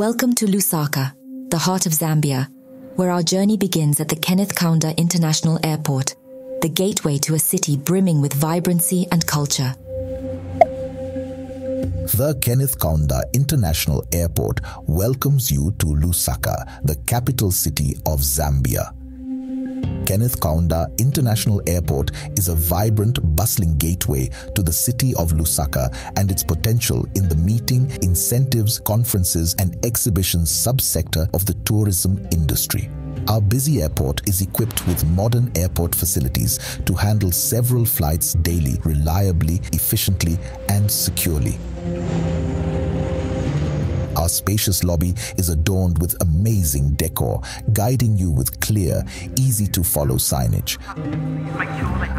Welcome to Lusaka, the heart of Zambia, where our journey begins at the Kenneth Kaunda International Airport, the gateway to a city brimming with vibrancy and culture. The Kenneth Kaunda International Airport welcomes you to Lusaka, the capital city of Zambia. Kenneth Kaunda International Airport is a vibrant, bustling gateway to the city of Lusaka and its potential in the meeting, incentives, conferences, and exhibitions subsector of the tourism industry. Our busy airport is equipped with modern airport facilities to handle several flights daily, reliably, efficiently, and securely. Our spacious lobby is adorned with amazing decor, guiding you with clear, easy to follow signage.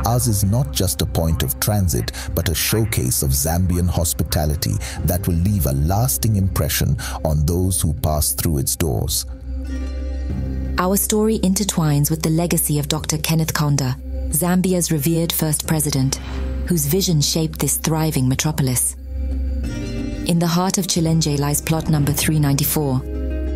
Ours is not just a point of transit, but a showcase of Zambian hospitality that will leave a lasting impression on those who pass through its doors. Our story intertwines with the legacy of Dr. Kenneth Kaunda, Zambia's revered first president, whose vision shaped this thriving metropolis. In the heart of Chilenje lies plot number 394,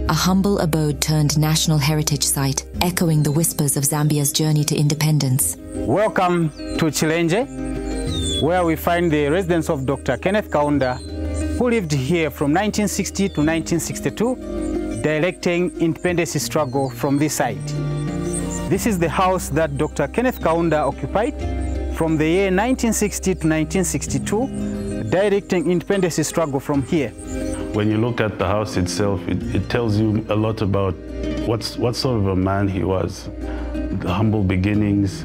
a humble abode turned national heritage site, echoing the whispers of Zambia's journey to independence. Welcome to Chilenje, where we find the residence of Dr. Kenneth Kaunda, who lived here from 1960 to 1962, directing independence struggle from this site. This is the house that Dr. Kenneth Kaunda occupied from the year 1960 to 1962, directing independence struggle from here. When you look at the house itself, it, it tells you a lot about what's, what sort of a man he was, the humble beginnings,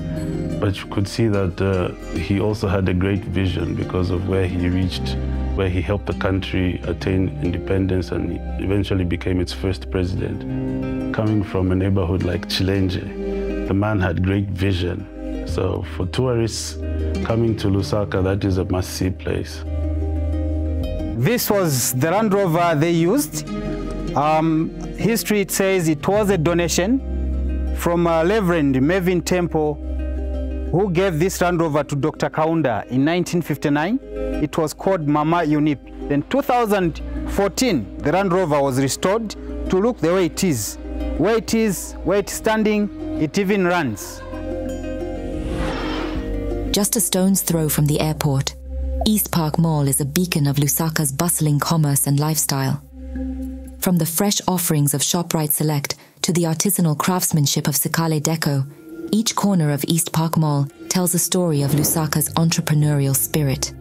but you could see that uh, he also had a great vision because of where he reached, where he helped the country attain independence and eventually became its first president. Coming from a neighborhood like Chilenje, the man had great vision. So for tourists coming to Lusaka, that is a must-see place. This was the Land Rover they used. Um, history it says it was a donation from uh, Reverend Mervyn Temple who gave this Land Rover to Dr. Kaunda in 1959. It was called Mama Unip. Then 2014, the Land Rover was restored to look the way it is. Where it is, where it's standing, it even runs. Just a stone's throw from the airport, East Park Mall is a beacon of Lusaka's bustling commerce and lifestyle. From the fresh offerings of ShopRite Select to the artisanal craftsmanship of Sikale Deco, each corner of East Park Mall tells a story of Lusaka's entrepreneurial spirit.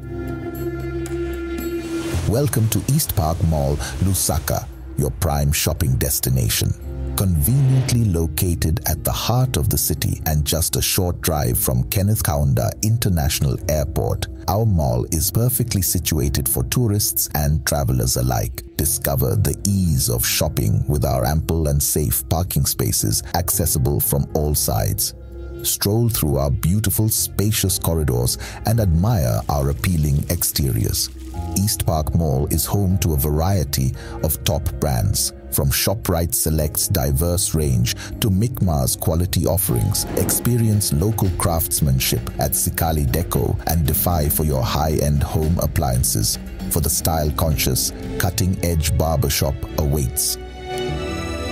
Welcome to East Park Mall, Lusaka, your prime shopping destination conveniently located at the heart of the city and just a short drive from Kenneth Kaunda International Airport, our mall is perfectly situated for tourists and travelers alike. Discover the ease of shopping with our ample and safe parking spaces accessible from all sides. Stroll through our beautiful, spacious corridors and admire our appealing exteriors. East Park Mall is home to a variety of top brands from ShopRite Select's diverse range to Micmar's quality offerings, experience local craftsmanship at Sikali Deco and defy for your high-end home appliances. For the style-conscious, cutting-edge barbershop awaits.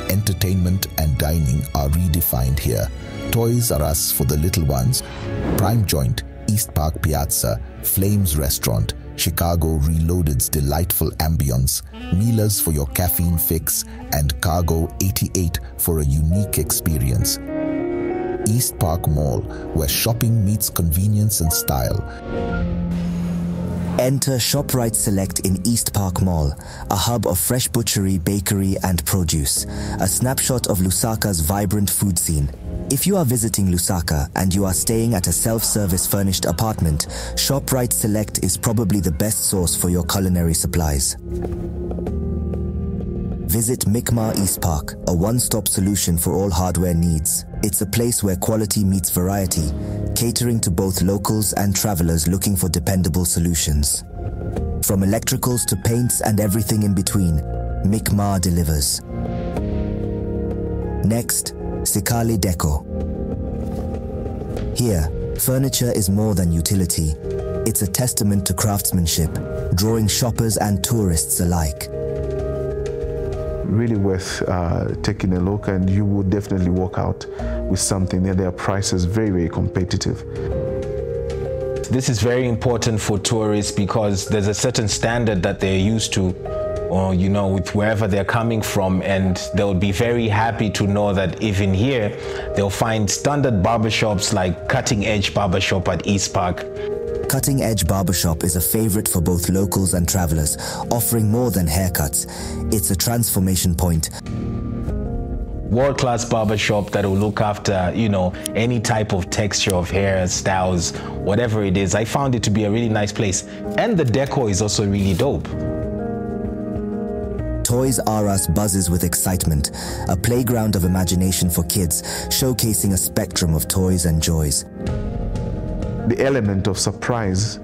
Entertainment and dining are redefined here. Toys R Us for the little ones, Prime Joint, East Park Piazza, Flames Restaurant, Chicago Reloaded's delightful ambience, Milla's for your caffeine fix, and Cargo 88 for a unique experience. East Park Mall, where shopping meets convenience and style. Enter ShopRite Select in East Park Mall, a hub of fresh butchery, bakery, and produce, a snapshot of Lusaka's vibrant food scene. If you are visiting Lusaka and you are staying at a self-service furnished apartment, ShopRite Select is probably the best source for your culinary supplies. Visit Micmar East Park, a one-stop solution for all hardware needs. It's a place where quality meets variety, catering to both locals and travelers looking for dependable solutions. From electricals to paints and everything in between, Micmar delivers. Next, Sikali Deco. Here, furniture is more than utility. It's a testament to craftsmanship, drawing shoppers and tourists alike. really worth uh, taking a look, and you will definitely walk out with something. There, their prices very, very competitive. This is very important for tourists because there's a certain standard that they're used to or you know with wherever they're coming from and they'll be very happy to know that even here they'll find standard barbershops like cutting edge barbershop at east park Cutting Edge Barbershop is a favorite for both locals and travelers, offering more than haircuts. It's a transformation point. World-class barbershop that will look after, you know, any type of texture of hair, styles, whatever it is. I found it to be a really nice place. And the decor is also really dope. Toys R Us buzzes with excitement, a playground of imagination for kids, showcasing a spectrum of toys and joys. The element of surprise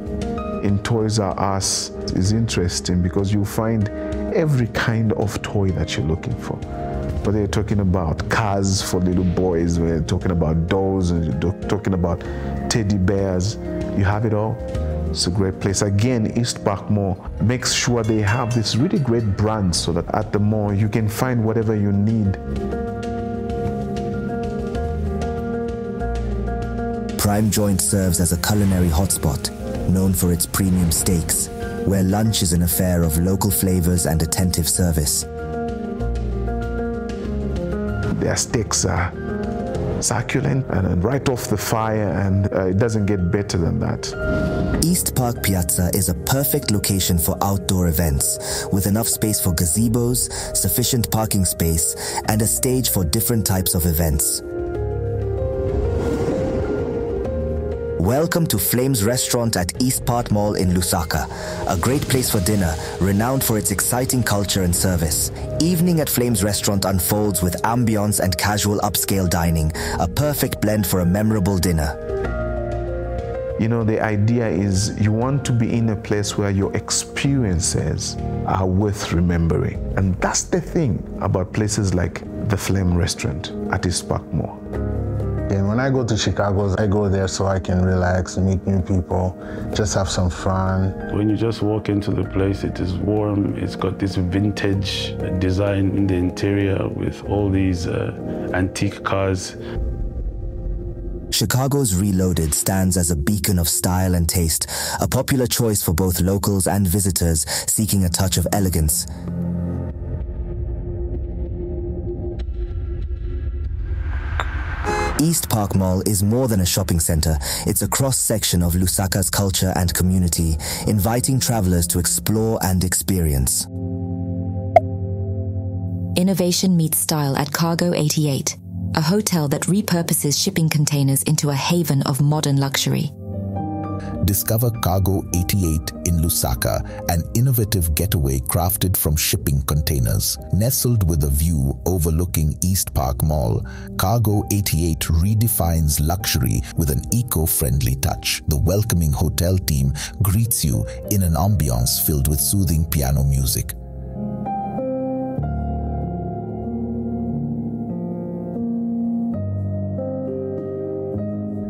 in Toys R Us is interesting because you find every kind of toy that you're looking for. But they're talking about cars for little boys, you're talking about dolls, and talking about teddy bears, you have it all. It's a great place. Again, East Park Mall makes sure they have this really great brand so that at the mall you can find whatever you need. Prime Joint serves as a culinary hotspot, known for its premium steaks, where lunch is an affair of local flavors and attentive service. Their steaks are succulent and right off the fire, and uh, it doesn't get better than that. East Park Piazza is a perfect location for outdoor events, with enough space for gazebos, sufficient parking space, and a stage for different types of events. Welcome to Flames Restaurant at East Park Mall in Lusaka, a great place for dinner, renowned for its exciting culture and service. Evening at Flames Restaurant unfolds with ambience and casual upscale dining, a perfect blend for a memorable dinner. You know, the idea is you want to be in a place where your experiences are worth remembering. And that's the thing about places like the Flame Restaurant at East Park Mall. And when I go to Chicago, I go there so I can relax, meet new people, just have some fun. When you just walk into the place, it is warm. It's got this vintage design in the interior with all these uh, antique cars. Chicago's Reloaded stands as a beacon of style and taste, a popular choice for both locals and visitors seeking a touch of elegance. East Park Mall is more than a shopping center. It's a cross-section of Lusaka's culture and community, inviting travelers to explore and experience. Innovation meets style at Cargo 88, a hotel that repurposes shipping containers into a haven of modern luxury. Discover Cargo 88 in Lusaka, an innovative getaway crafted from shipping containers. Nestled with a view overlooking East Park Mall, Cargo 88 redefines luxury with an eco-friendly touch. The welcoming hotel team greets you in an ambiance filled with soothing piano music.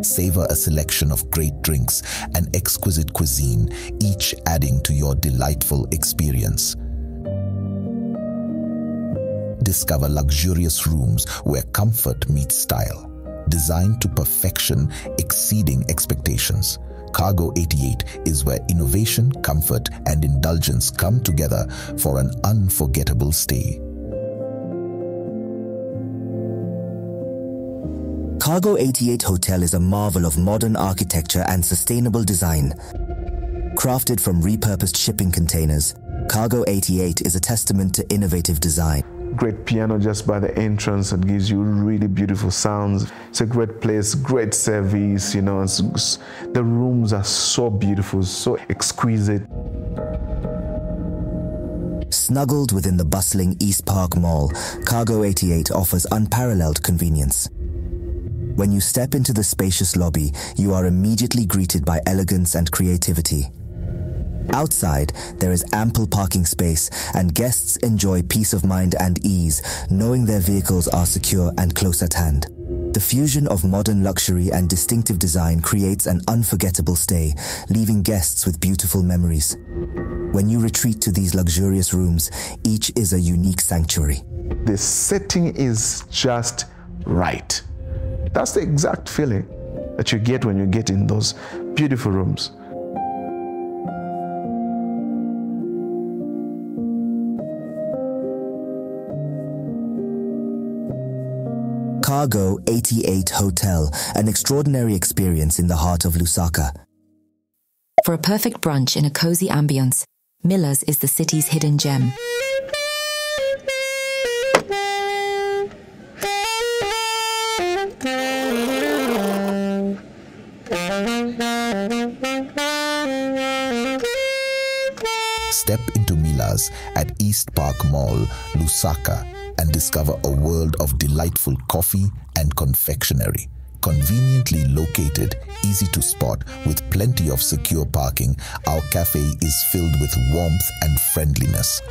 Savor a selection of great drinks and exquisite cuisine, each adding to your delightful experience. Discover luxurious rooms where comfort meets style, designed to perfection, exceeding expectations. Cargo 88 is where innovation, comfort, and indulgence come together for an unforgettable stay. Cargo 88 Hotel is a marvel of modern architecture and sustainable design. Crafted from repurposed shipping containers, Cargo 88 is a testament to innovative design. Great piano just by the entrance that gives you really beautiful sounds. It's a great place, great service, you know. It's, the rooms are so beautiful, so exquisite. Snuggled within the bustling East Park Mall, Cargo 88 offers unparalleled convenience. When you step into the spacious lobby, you are immediately greeted by elegance and creativity. Outside, there is ample parking space, and guests enjoy peace of mind and ease, knowing their vehicles are secure and close at hand. The fusion of modern luxury and distinctive design creates an unforgettable stay, leaving guests with beautiful memories. When you retreat to these luxurious rooms, each is a unique sanctuary. The setting is just right. That's the exact feeling that you get when you get in those beautiful rooms. Cargo 88 Hotel, an extraordinary experience in the heart of Lusaka. For a perfect brunch in a cozy ambience, Milla's is the city's hidden gem. At East Park Mall, Lusaka, and discover a world of delightful coffee and confectionery. Conveniently located, easy to spot, with plenty of secure parking, our cafe is filled with warmth and friendliness.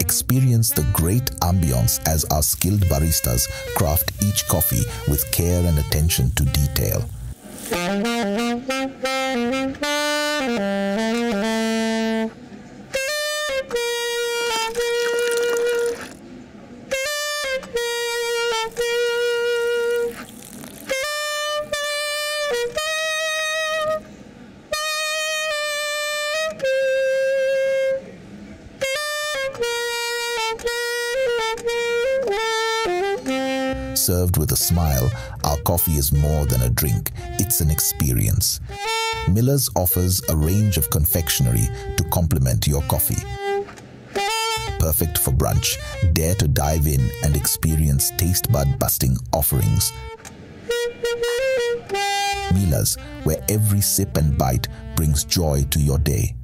Experience the great ambience as our skilled baristas craft each coffee with care and attention to detail. With a smile, our coffee is more than a drink, it's an experience. Milla's offers a range of confectionery to complement your coffee. Perfect for brunch, dare to dive in and experience taste bud busting offerings. Milla's, where every sip and bite brings joy to your day.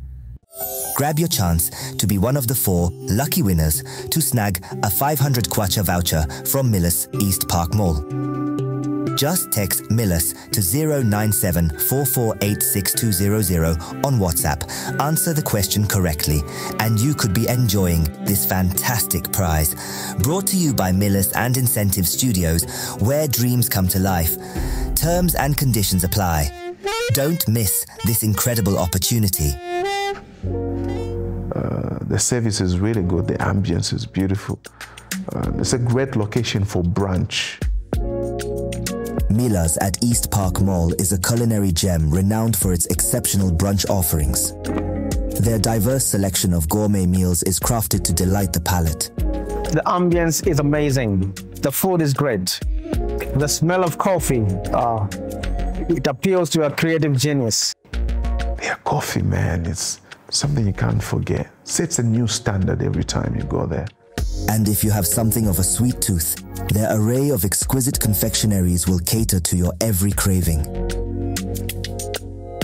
Grab your chance to be one of the four lucky winners to snag a 500 kwacha voucher from Milla's East Park Mall. Just text Milla's to 097 on WhatsApp, answer the question correctly, and you could be enjoying this fantastic prize. Brought to you by Milla's and Incentive Studios, where dreams come to life. Terms and conditions apply. Don't miss this incredible opportunity. Uh, the service is really good. The ambience is beautiful. Uh, it's a great location for brunch. Milla's at East Park Mall is a culinary gem renowned for its exceptional brunch offerings. Their diverse selection of gourmet meals is crafted to delight the palate. The ambience is amazing. The food is great. The smell of coffee, uh, it appeals to a creative genius. Their coffee, man, it's something you can't forget. Sets a new standard every time you go there. And if you have something of a sweet tooth, their array of exquisite confectionaries will cater to your every craving.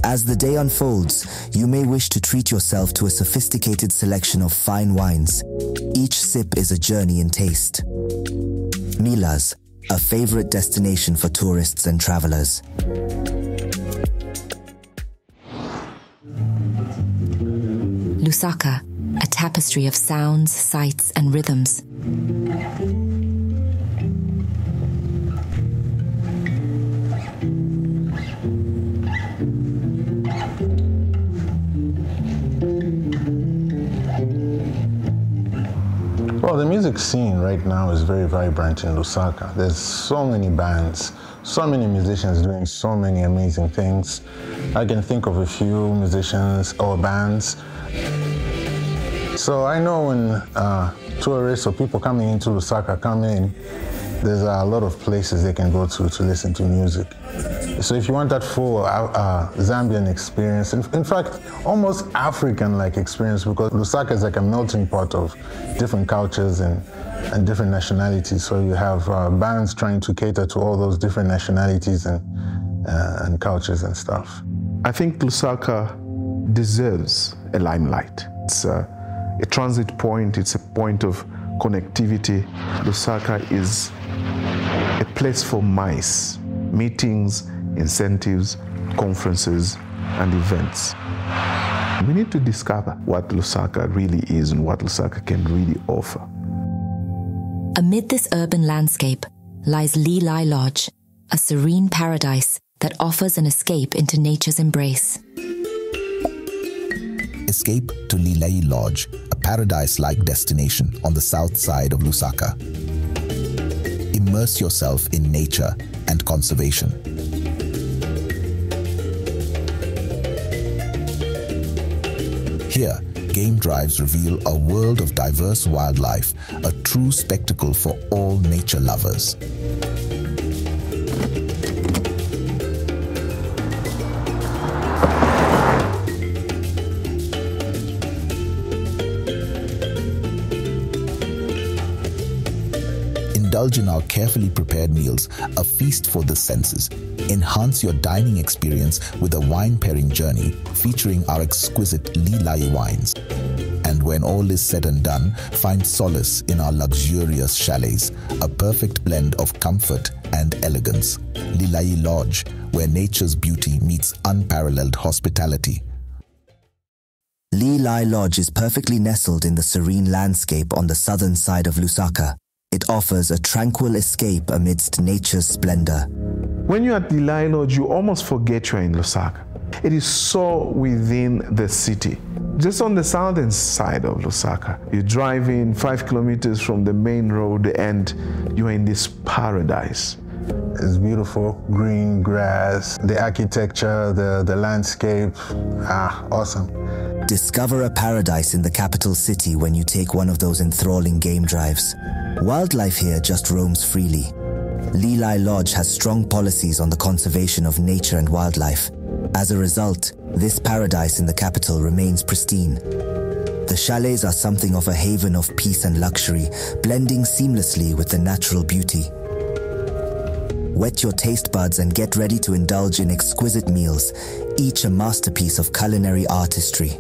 As the day unfolds, you may wish to treat yourself to a sophisticated selection of fine wines. Each sip is a journey in taste. Milla's, a favorite destination for tourists and travelers. Lusaka, a tapestry of sounds, sights, and rhythms. Well, the music scene right now is very vibrant in Lusaka. There's so many bands, so many musicians doing so many amazing things. I can think of a few musicians or bands. So I know when uh, tourists or people coming into Lusaka come in, there's a lot of places they can go to to listen to music. So if you want that full uh, uh, Zambian experience, in, fact, almost African-like experience, because Lusaka is like a melting pot of different cultures and, and different nationalities. So you have uh, bands trying to cater to all those different nationalities and, uh, and cultures and stuff. I think Lusaka deserves a limelight. It's a, a transit point, it's a point of connectivity. Lusaka is a place for MICE, meetings, incentives, conferences, and events. We need to discover what Lusaka really is and what Lusaka can really offer. Amid this urban landscape lies Lilayi Lodge, a serene paradise that offers an escape into nature's embrace. Escape to Lilayi Lodge, a paradise-like destination on the south side of Lusaka. Immerse yourself in nature and conservation. Here, game drives reveal a world of diverse wildlife, a true spectacle for all nature lovers. Indulge in our carefully prepared meals, a feast for the senses. Enhance your dining experience with a wine pairing journey featuring our exquisite Lilayi wines. And when all is said and done, find solace in our luxurious chalets, a perfect blend of comfort and elegance. Lilayi Lodge, where nature's beauty meets unparalleled hospitality. Lilayi Lodge is perfectly nestled in the serene landscape on the southern side of Lusaka. It offers a tranquil escape amidst nature's splendor. When you're at the Lion Lodge, you almost forget you're in Lusaka. It is so within the city. Just on the southern side of Lusaka, you drive in five kilometers from the main road and you're in this paradise. It's beautiful, green grass, the architecture, the, the landscape. Ah, awesome. Discover a paradise in the capital city when you take one of those enthralling game drives. Wildlife here just roams freely. Lilayi Lodge has strong policies on the conservation of nature and wildlife. As a result, this paradise in the capital remains pristine. The chalets are something of a haven of peace and luxury, blending seamlessly with the natural beauty. Wet your taste buds and get ready to indulge in exquisite meals, each a masterpiece of culinary artistry.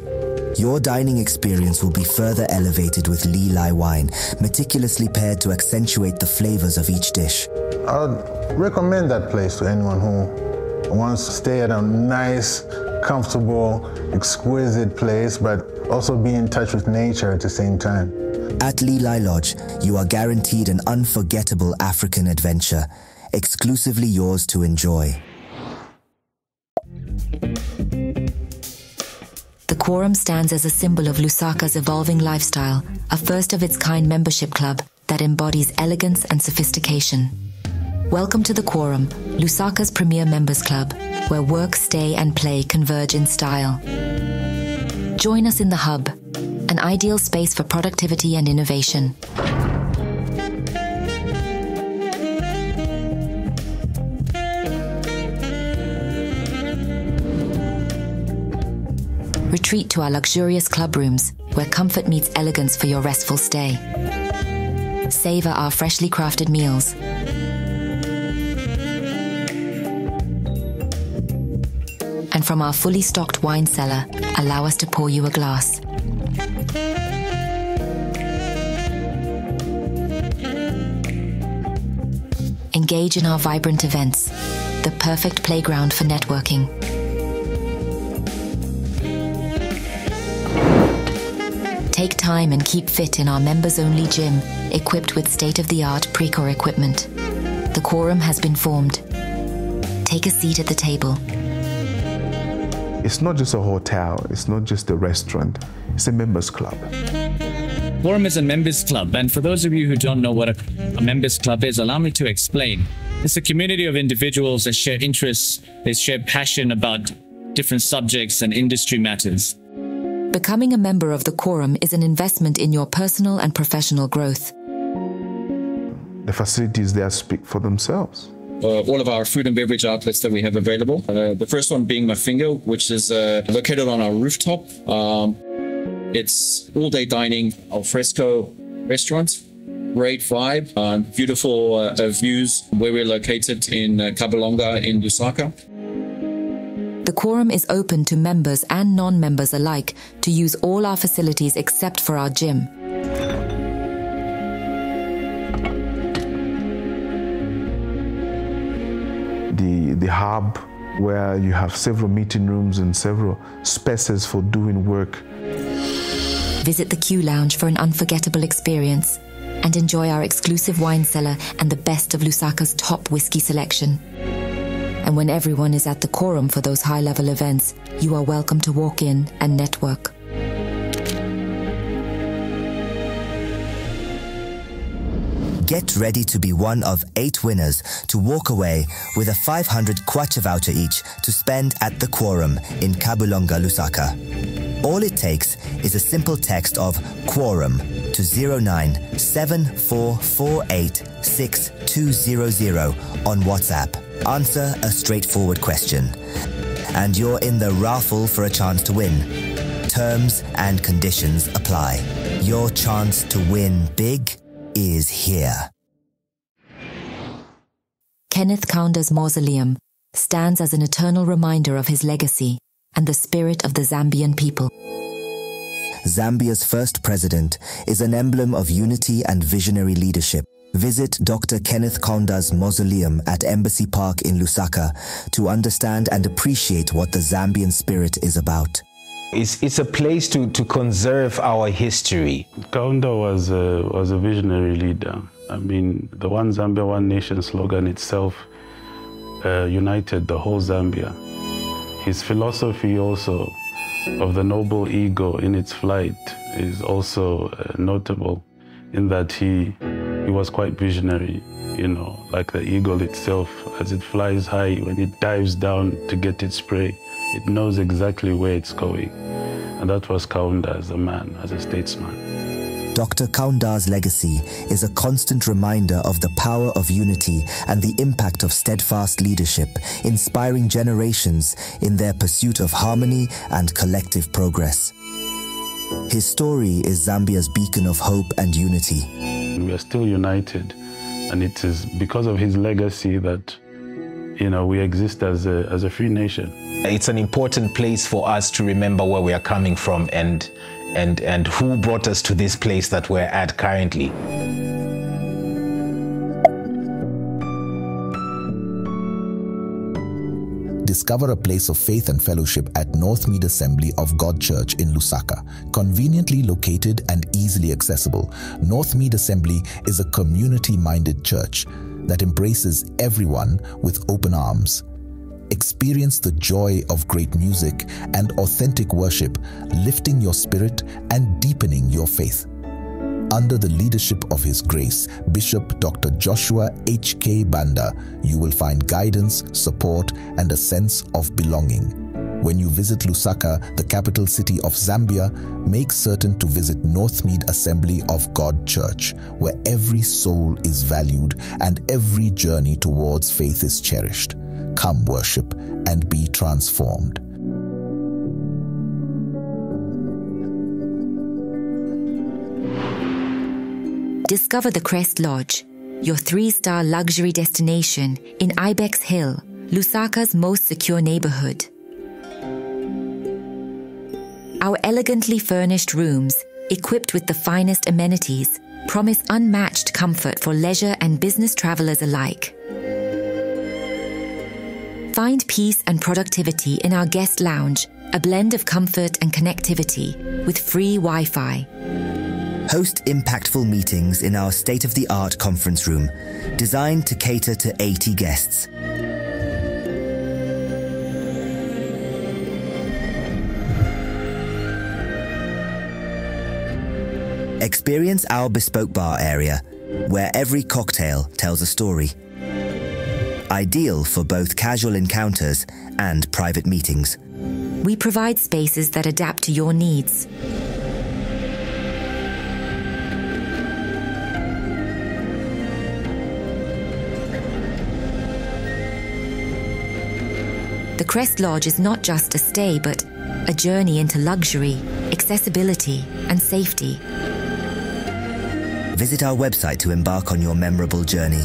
Your dining experience will be further elevated with Lilayi wine, meticulously paired to accentuate the flavors of each dish. I'd recommend that place to anyone who wants to stay at a nice, comfortable, exquisite place, but also be in touch with nature at the same time. At Lilayi Lodge, you are guaranteed an unforgettable African adventure, exclusively yours to enjoy. The Quorum stands as a symbol of Lusaka's evolving lifestyle, a first of its kind membership club that embodies elegance and sophistication. Welcome to the Quorum, Lusaka's premier members club, where work, stay, and play converge in style. Join us in the Hub, an ideal space for productivity and innovation. Retreat to our luxurious club rooms, where comfort meets elegance for your restful stay. Savor our freshly crafted meals. And from our fully stocked wine cellar, allow us to pour you a glass. Engage in our vibrant events, the perfect playground for networking. Take time and keep fit in our members only gym, equipped with state of the art Precor equipment. The quorum has been formed. Take a seat at the table. It's not just a hotel, it's not just a restaurant, it's a members club. Quorum is a members club, and for those of you who don't know what a, a members club is, allow me to explain. It's a community of individuals that share interests, they share passion about different subjects and industry matters. Becoming a member of the Quorum is an investment in your personal and professional growth. The facilities there speak for themselves. Uh, all of our food and beverage outlets that we have available. Uh, the first one being Mafinga, which is uh, located on our rooftop. Um, it's all-day dining, al fresco restaurant. Great vibe, uh, beautiful uh, views where we're located in uh, Kabulonga in Lusaka. The Quorum is open to members and non-members alike to use all our facilities except for our gym. The, the hub where you have several meeting rooms and several spaces for doing work. Visit the Q Lounge for an unforgettable experience and enjoy our exclusive wine cellar and the best of Lusaka's top whiskey selection. And when everyone is at the quorum for those high level events, you are welcome to walk in and network. Get ready to be one of eight winners to walk away with a 500 kwacha voucher each to spend at the quorum in Kabulonga, Lusaka. All it takes is a simple text of quorum to 09 on WhatsApp Answer a straightforward question. And you're in the raffle for a chance to win. Terms and conditions apply. Your chance to win big is here. Kenneth Kaunda's mausoleum stands as an eternal reminder of his legacy and the spirit of the Zambian people. Zambia's first president is an emblem of unity and visionary leadership. Visit Dr. Kenneth Kaunda's mausoleum at Embassy Park in Lusaka to understand and appreciate what the Zambian spirit is about. It's, it's a place to, to conserve our history. Kaunda was a, was a visionary leader. I mean, the One Zambia, One Nation slogan itself uh, united the whole Zambia. His philosophy also of the noble ego in its flight is also uh, notable in that he, he was quite visionary, you know, like the eagle itself, as it flies high, when it dives down to get its prey, it knows exactly where it's going. And that was Kaunda as a man, as a statesman. Dr. Kaunda's legacy is a constant reminder of the power of unity and the impact of steadfast leadership, inspiring generations in their pursuit of harmony and collective progress. His story is Zambia's beacon of hope and unity. We are still united, and it is because of his legacy that you know, we exist as a, as a free nation. It's an important place for us to remember where we are coming from and, and, and who brought us to this place that we're at currently. Discover a place of faith and fellowship at Northmead Assembly of God Church in Lusaka. Conveniently located and easily accessible, Northmead Assembly is a community minded church that embraces everyone with open arms. Experience the joy of great music and authentic worship, lifting your spirit and deepening your faith. Under the leadership of His Grace, Bishop Dr. Joshua H.K. Banda, you will find guidance, support, and a sense of belonging. When you visit Lusaka, the capital city of Zambia, make certain to visit Northmead Assembly of God Church, where every soul is valued and every journey towards faith is cherished. Come worship and be transformed. Discover the Crest Lodge, your three star luxury destination in Ibex Hill, Lusaka's most secure neighborhood. Our elegantly furnished rooms, equipped with the finest amenities, promise unmatched comfort for leisure and business travelers alike. Find peace and productivity in our guest lounge, a blend of comfort and connectivity with free Wi Fi. Host impactful meetings in our state of the art conference room, designed to cater to 80 guests. Experience our bespoke bar area, where every cocktail tells a story. Ideal for both casual encounters and private meetings. We provide spaces that adapt to your needs. The Crest Lodge is not just a stay, but a journey into luxury, accessibility, and safety. Visit our website to embark on your memorable journey.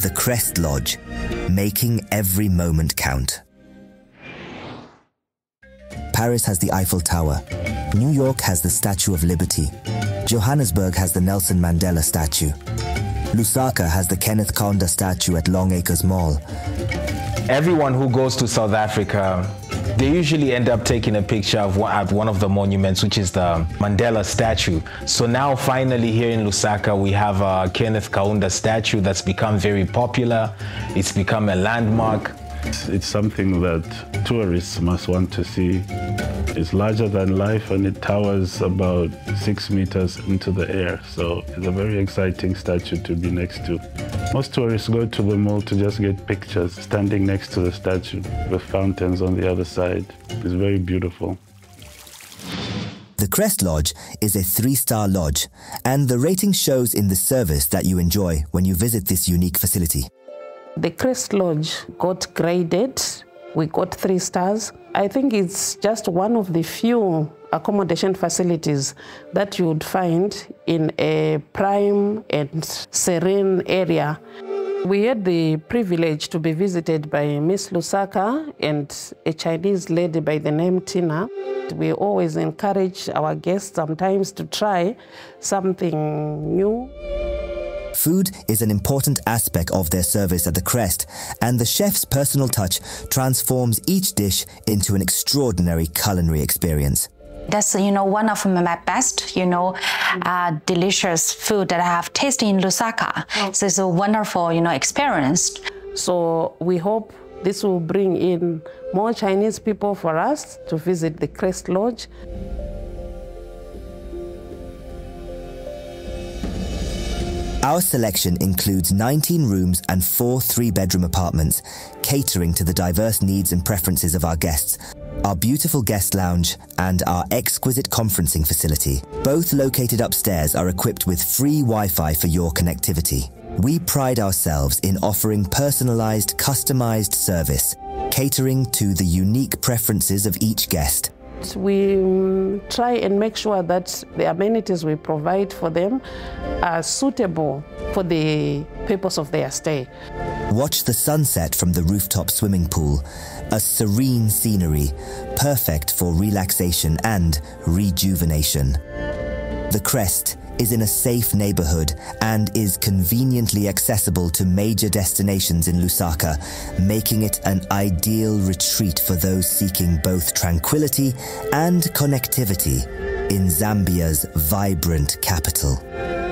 The Crest Lodge, making every moment count. Paris has the Eiffel Tower. New York has the Statue of Liberty. Johannesburg has the Nelson Mandela statue. Lusaka has the Kenneth Kaunda statue at Longacres Mall. Everyone who goes to South Africa they usually end up taking a picture of at one of the monuments, which is the Mandela statue. So now, finally, here in Lusaka, we have a Kenneth Kaunda statue that's become very popular. It's become a landmark. It's something that tourists must want to see. It's larger than life and it towers about six meters into the air. So it's a very exciting statue to be next to. Most tourists go to the mall to just get pictures standing next to the statue with fountains on the other side. It's very beautiful. The Crest Lodge is a three-star lodge, and the rating shows in the service that you enjoy when you visit this unique facility. The Crest Lodge got graded. We got three stars. I think it's just one of the few accommodation facilities that you would find in a prime and serene area. We had the privilege to be visited by Miss Lusaka and a Chinese lady by the name Tina. We always encourage our guests sometimes to try something new. Food is an important aspect of their service at the Crest, and the chef's personal touch transforms each dish into an extraordinary culinary experience. That's you know one of my best you know uh, delicious food that I have tasted in Lusaka. So it's a wonderful you know experience. So we hope this will bring in more Chinese people for us to visit the Crest Lodge. Our selection includes 19 rooms and four three bedroom apartments, catering to the diverse needs and preferences of our guests. Our beautiful guest lounge and our exquisite conferencing facility, both located upstairs, are equipped with free Wi Fi for your connectivity. We pride ourselves in offering personalized, customized service, catering to the unique preferences of each guest. We um, try and make sure that the amenities we provide for them are suitable for the purpose of their stay. Watch the sunset from the rooftop swimming pool, a serene scenery, perfect for relaxation and rejuvenation. The Crest is in a safe neighborhood and is conveniently accessible to major destinations in Lusaka, making it an ideal retreat for those seeking both tranquility and connectivity in Zambia's vibrant capital.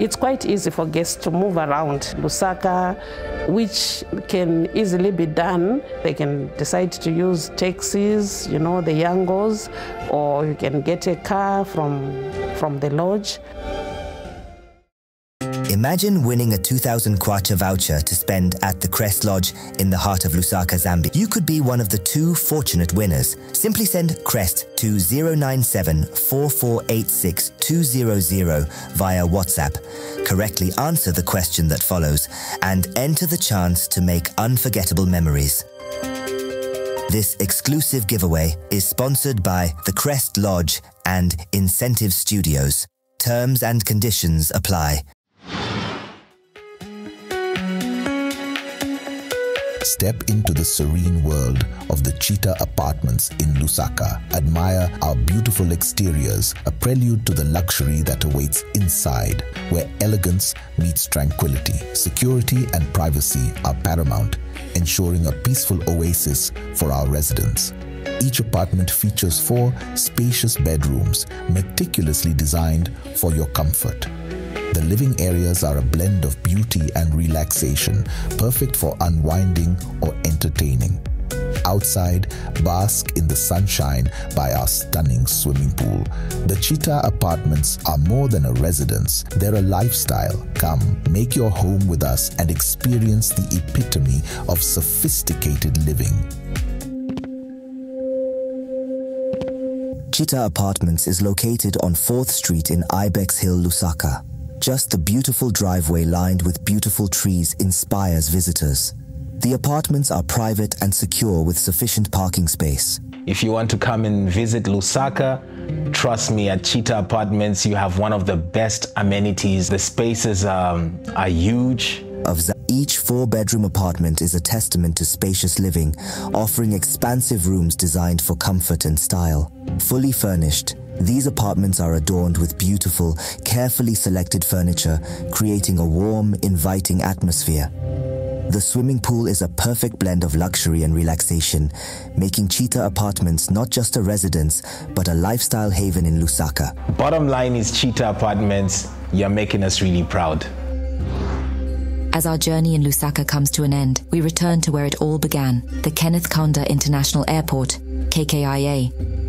It's quite easy for guests to move around Lusaka, which can easily be done. They can decide to use taxis, you know, the Yangos, or you can get a car from, from the lodge. Imagine winning a 2000 kwacha voucher to spend at the Crest Lodge in the heart of Lusaka, Zambia. You could be one of the two fortunate winners. Simply send Crest to 097 4486 200 via WhatsApp. Correctly answer the question that follows and enter the chance to make unforgettable memories. This exclusive giveaway is sponsored by the Crest Lodge and Incentive Studios. Terms and conditions apply. Step into the serene world of the Cheetah Apartments in Lusaka. Admire our beautiful exteriors, a prelude to the luxury that awaits inside, where elegance meets tranquility. Security and privacy are paramount, ensuring a peaceful oasis for our residents. Each apartment features four spacious bedrooms, meticulously designed for your comfort. The living areas are a blend of beauty and relaxation, perfect for unwinding or entertaining. Outside, bask in the sunshine by our stunning swimming pool. The Cheetah Apartments are more than a residence, they're a lifestyle. Come, make your home with us and experience the epitome of sophisticated living. Cheetah Apartments is located on 4th Street in Ibex Hill, Lusaka. Just the beautiful driveway lined with beautiful trees inspires visitors. The apartments are private and secure with sufficient parking space. If you want to come and visit Lusaka, trust me, at Cheetah Apartments, you have one of the best amenities. The spaces um, are huge. Of each four bedroom apartment is a testament to spacious living, offering expansive rooms designed for comfort and style. Fully furnished, these apartments are adorned with beautiful, carefully selected furniture, creating a warm, inviting atmosphere. The swimming pool is a perfect blend of luxury and relaxation, making Cheetah Apartments not just a residence, but a lifestyle haven in Lusaka. Bottom line is Cheetah Apartments, you're making us really proud. As our journey in Lusaka comes to an end, we return to where it all began the Kenneth Kaunda International Airport, KKIA.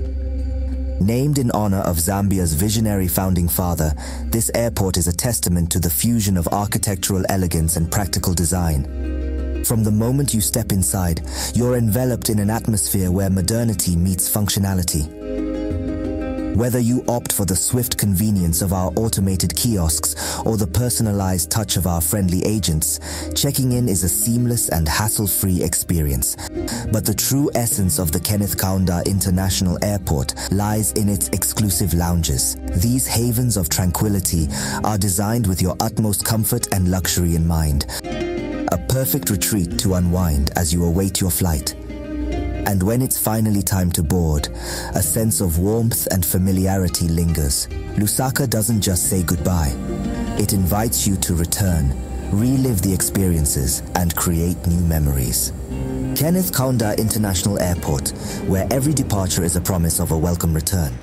Named in honor of Zambia's visionary founding father, this airport is a testament to the fusion of architectural elegance and practical design. From the moment you step inside, you're enveloped in an atmosphere where modernity meets functionality. Whether you opt for the swift convenience of our automated kiosks or the personalized touch of our friendly agents, checking in is a seamless and hassle-free experience. But the true essence of the Kenneth Kaunda International Airport lies in its exclusive lounges. These havens of tranquility are designed with your utmost comfort and luxury in mind. A perfect retreat to unwind as you await your flight. And when it's finally time to board, a sense of warmth and familiarity lingers. Lusaka doesn't just say goodbye. It invites you to return, relive the experiences, and create new memories. Kenneth Kaunda International Airport, where every departure is a promise of a welcome return.